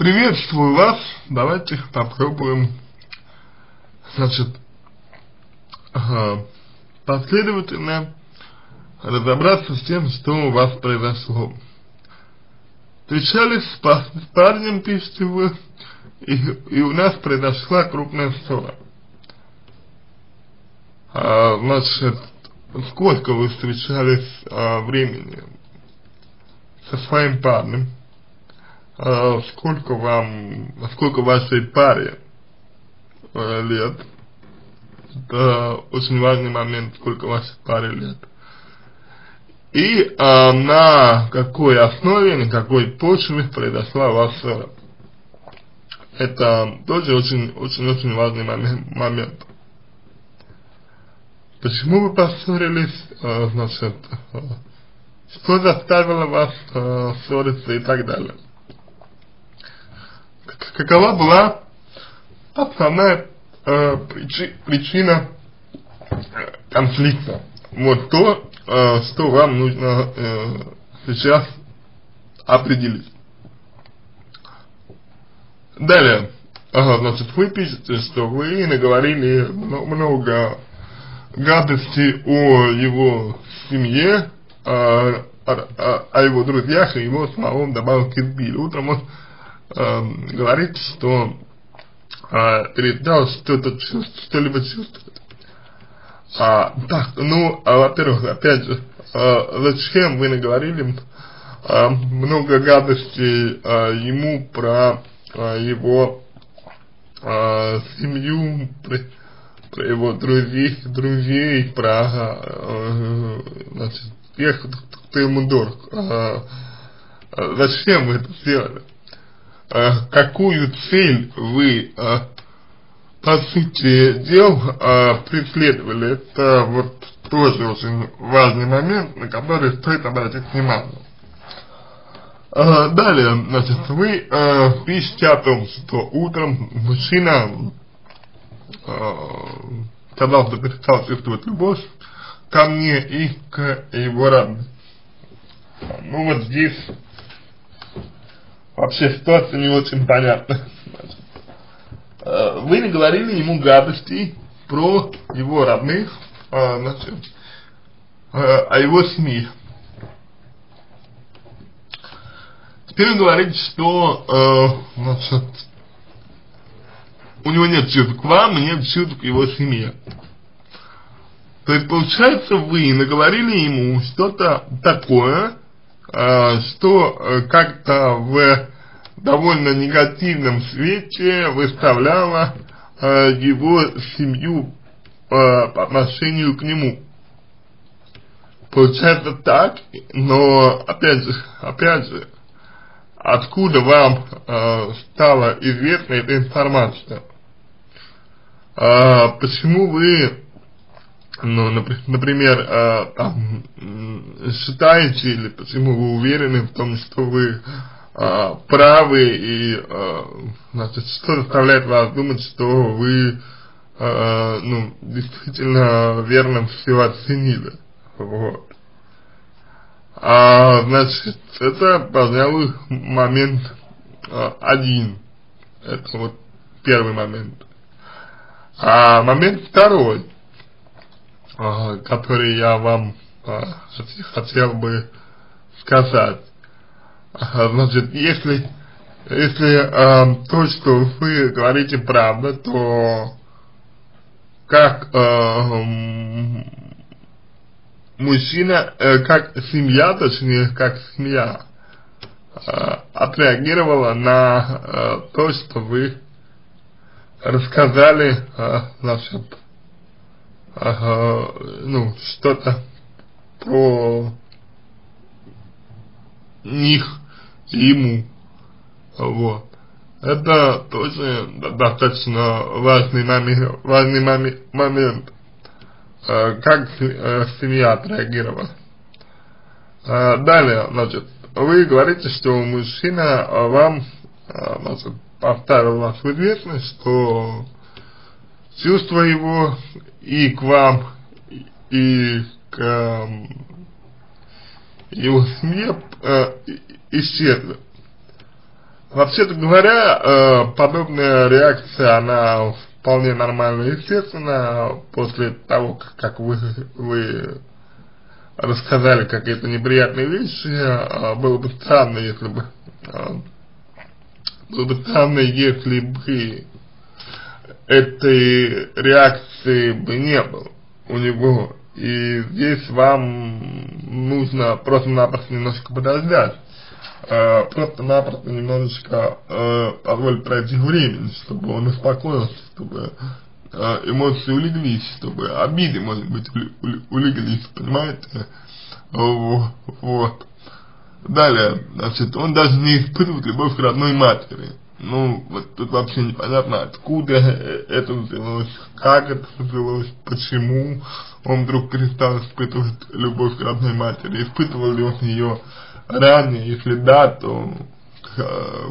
Приветствую вас. Давайте попробуем, значит, последовательно разобраться с тем, что у вас произошло. Встречались с парнем, пишите вы, и, и у нас произошла крупная ссора. А, значит, сколько вы встречались а, времени со своим парнем? А, сколько вам, сколько вашей паре а, лет? Это очень важный момент, сколько вашей паре лет. И а, на какой основе, на какой почве произошла ваша. Это тоже очень-очень-очень важный момент. Почему вы поссорились, э, значит, э, что заставило вас э, ссориться и так далее. Какова была основная э, причи, причина конфликта? Вот то, э, что вам нужно э, сейчас определить. Далее, ага, значит, вы пишете, что вы наговорили много гадости о его семье, о, о, о его друзьях и его самого добавок избили. Утром он э, говорит, что э, перестал что-то что-либо чувствовать. А, так, ну, а, во-первых, опять же, а, зачем вы наговорили а, много гадостей а, ему про а, его а, семью, про, про его друзей, друзей про э, значит, тех, кто ему дорог. А, а, зачем вы это сделали? А, какую цель вы, а, по сути дел, а, преследовали? Это вот тоже очень важный момент, на который стоит обратить внимание. Далее, значит, вы пишете о том, что утром мужчина сказал, что перестал чувствовать любовь ко мне и к его родным. Ну вот здесь вообще ситуация не очень понятна. Вы наговорили ему гадости про его родных, значит, о его семье. Теперь вы говорите, что, значит, у него нет чувств к вам нет чувств к его семье. То есть, получается, вы наговорили ему что-то такое, э, что э, как-то в довольно негативном свете выставляло э, его семью э, по отношению к нему. Получается так, но опять же, опять же, откуда вам э, стала известна эта информация? а, почему вы, ну, например, а, там, считаете, или почему вы уверены в том, что вы а, правы, и, а, значит, что заставляет вас думать, что вы, ну, действительно верно все оценили, вот. А, значит, это, пожалуй, момент один. Это вот первый момент. А момент второй, а, который я вам а, хотел бы сказать. А, значит, если, если а, то, что вы говорите правда, то как а, мужчина, э, как семья, точнее, как семья э, отреагировала на э, то, что вы рассказали, а, значит, ага, ну, что-то про них ему, вот. Это тоже достаточно важный, момент, важный момент, а, как а, семья отреагировала. А, далее, значит, вы говорите, что мужчина вам, значит, поставил вас в известность, что чувства его и к вам, и к э, его семье э, исчезли. Вообще-то говоря, э, подобная реакция, она вполне нормально естественно после того, как вы, вы рассказали какие-то неприятные вещи, а, было бы странно, если бы а, было бы странно, если бы этой реакции бы не было у него. И здесь вам нужно просто-напросто немножко подождать. Э, просто-напросто немножечко э, позволить пройти времени, чтобы он успокоился, чтобы э, эмоции улеглись, чтобы обиды, может быть, улеглись, понимаете? Вот. Далее, значит, он даже не испытывает любовь к родной матери. Ну, вот тут вообще непонятно, откуда это взялось, как это взялось, почему он вдруг перестал испытывать любовь к родной матери, испытывал ли он ее ранее, если да, то э,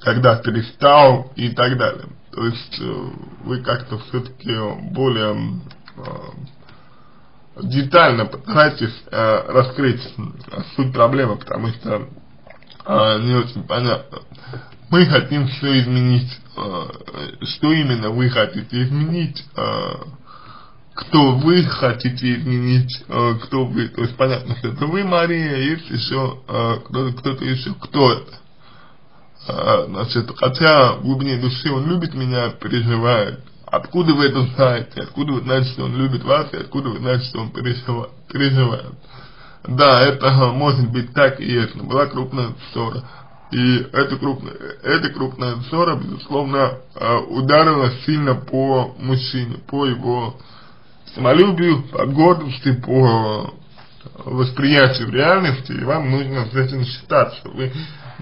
когда перестал и так далее. То есть э, вы как-то все-таки более э, детально постарайтесь э, раскрыть суть проблемы, потому что э, не очень понятно. Мы хотим все изменить. Э, что именно вы хотите изменить? Э, кто вы хотите изменить, э, кто вы, то есть понятно, что это вы, Мария, есть еще кто-то еще, кто это. Значит, хотя в глубине души он любит меня, переживает. Откуда вы это знаете? Откуда вы знаете, что он любит вас, и откуда вы знаете, что он переживает? Да, это может быть так и есть, но была крупная ссора. И эта крупная, эта крупная ссора, безусловно, ударила сильно по мужчине, по его самолюбию, по гордости, по восприятию реальности, и вам нужно с этим считаться. Вы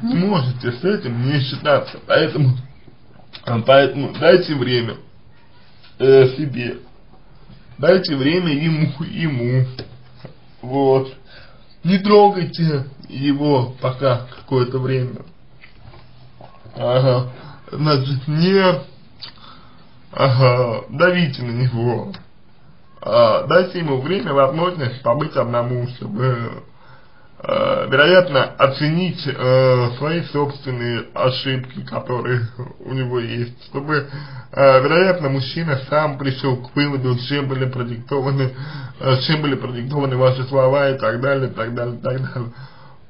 не можете с этим не считаться. Поэтому, поэтому дайте время э, себе, дайте время ему, ему. Вот. Не трогайте его пока какое-то время. Ага. Значит, не ага, давите на него э, дайте ему время, возможность побыть одному, чтобы, вероятно, оценить э, свои собственные ошибки, которые у него есть, чтобы, э, вероятно, мужчина сам пришел к выводу, чем были продиктованы, э, чем были продиктованы ваши слова и так далее, и так далее, и так далее.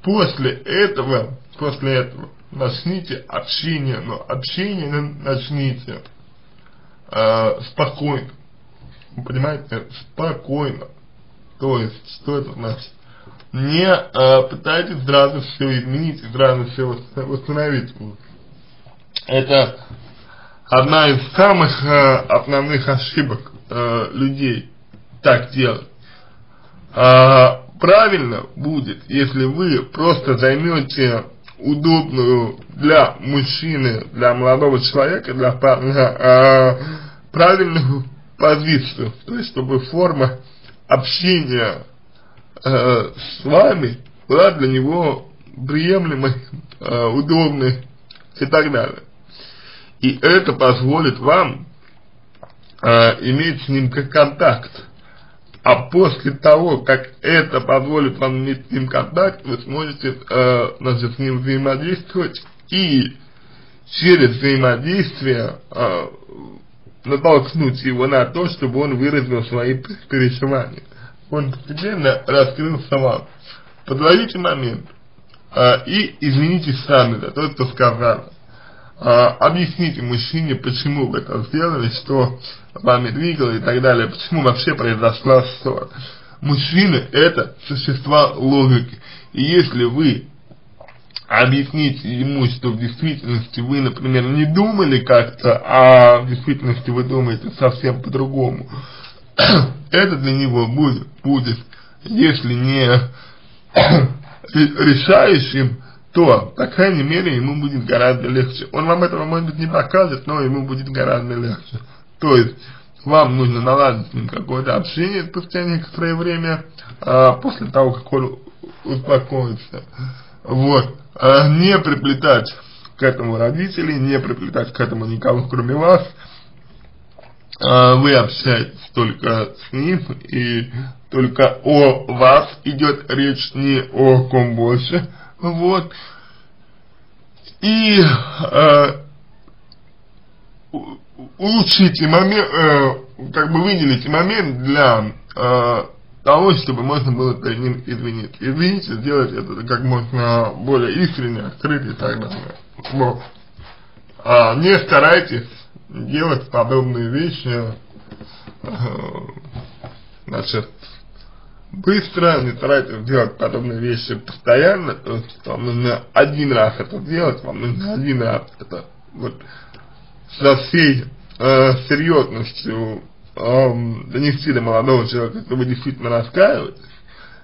После этого, после этого, начните общение, но общение начните э, спокойно понимаете, спокойно. То есть, что это значит? Не э, пытайтесь сразу все изменить сразу все восстановить. Это одна из самых э, основных ошибок э, людей так делать. А, правильно будет, если вы просто займете удобную для мужчины, для молодого человека, для парня э, правильную позицию, то есть чтобы форма общения э, с вами была для него приемлемой, э, удобной и так далее. И это позволит вам э, иметь с ним контакт. А после того, как это позволит вам иметь с ним контакт, вы сможете э, значит, с ним взаимодействовать и через взаимодействие э, натолкнуть его на то, чтобы он выразил свои переживания. Он постепенно раскрылся вам. Подловите момент а, и извинитесь сами за то, что сказали. А, объясните мужчине, почему вы это сделали, что вами двигало и так далее, почему вообще произошла ссора. Мужчины это существа логики. И если вы объясните ему, что в действительности вы, например, не думали как-то, а в действительности вы думаете совсем по-другому, это для него будет, будет если не решающим, то, по крайней мере, ему будет гораздо легче. Он вам этого, может быть, не покажет, но ему будет гораздо легче. То есть, вам нужно наладить с ним какое-то общение спустя некоторое время, а, после того, как он успокоится. Вот. А не приплетать к этому родителей, не приплетать к этому никого, кроме вас. А вы общаетесь только с ним, и только о вас идет речь, не о ком больше. Вот. и э, улучшите момент, э, как бы выделите момент для э, того, чтобы можно было перед ним извиниться. Извините, сделать это как можно более искренне, открыто и так далее. Вот. А не старайтесь делать подобные вещи, э, значит, быстро, не старайтесь делать подобные вещи постоянно, то есть вам нужно один раз это сделать, вам нужно один раз это вот со всей э, серьезностью э, донести до молодого человека, что вы действительно раскаиваетесь,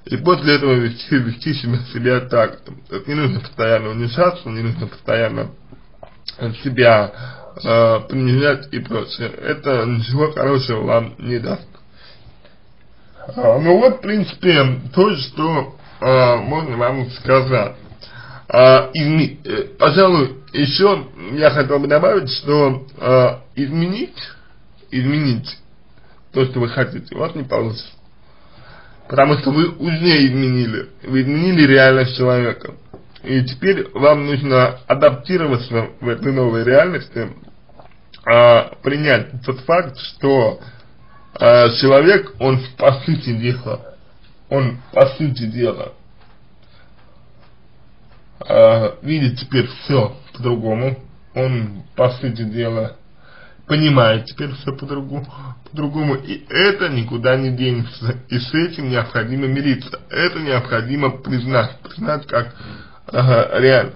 и после этого вести, вести себя, себя так. То есть не нужно постоянно унижаться, не нужно постоянно себя э, принижать и прочее. Это ничего хорошего вам не даст. А, ну вот, в принципе, то, что а, можно вам сказать. А, изме... Э, пожалуй, еще я хотел бы добавить, что а, изменить, изменить то, что вы хотите, у вас не получится. Потому что вы уже изменили, вы изменили реальность человека. И теперь вам нужно адаптироваться в этой новой реальности, а, принять тот факт, что а, человек, он по сути дела, он по сути дела а, видит теперь все по-другому, он по сути дела понимает теперь все по-другому, по-другому, и это никуда не денется, и с этим необходимо мириться, это необходимо признать, признать как ага, реально.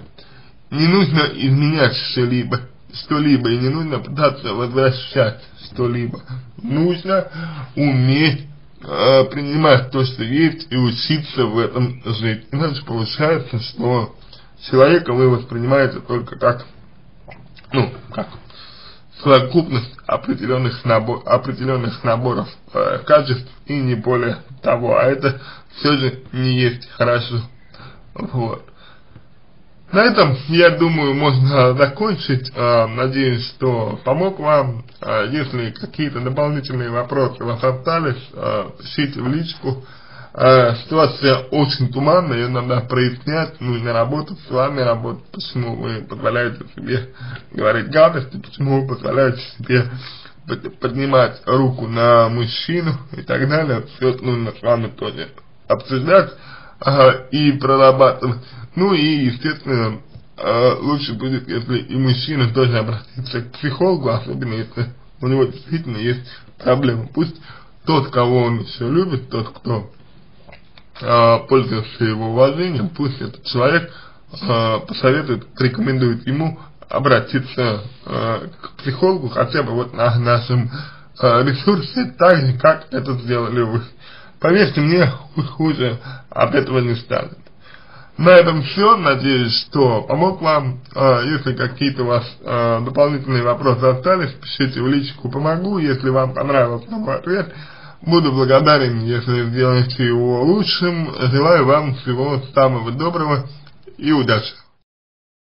Не нужно изменять что-либо, что-либо, и не нужно пытаться возвращать что-либо. Нужно уметь э, принимать то, что есть, и учиться в этом жить. Иначе получается, что человека вы воспринимаете только как, ну, как совокупность определенных, набор, определенных наборов э, качеств и не более того. А это все же не есть хорошо. Вот. На этом, я думаю, можно закончить. А, надеюсь, что помог вам. А, если какие-то дополнительные вопросы у вас остались, а, пишите в личку. Ситуация очень туманная, ее надо прояснять, нужно работать с вами, работать, почему вы позволяете себе говорить гадости, почему вы позволяете себе поднимать руку на мужчину и так далее. Все это нужно с вами тоже обсуждать и прорабатывать. Ну и, естественно, э, лучше будет, если и мужчина тоже обратится к психологу, особенно если у него действительно есть проблемы. Пусть тот, кого он еще любит, тот, кто э, пользуется его уважением, пусть этот человек э, посоветует, рекомендует ему обратиться к психологу хотя бы вот на нашем ресурсе, так же, как это сделали вы. Поверьте мне, хуже от этого не станет. На этом все. Надеюсь, что помог вам. А, если какие-то у вас а, дополнительные вопросы остались, пишите в личку «Помогу». Если вам понравился мой ответ, буду благодарен, если сделаете его лучшим. Желаю вам всего самого доброго и удачи.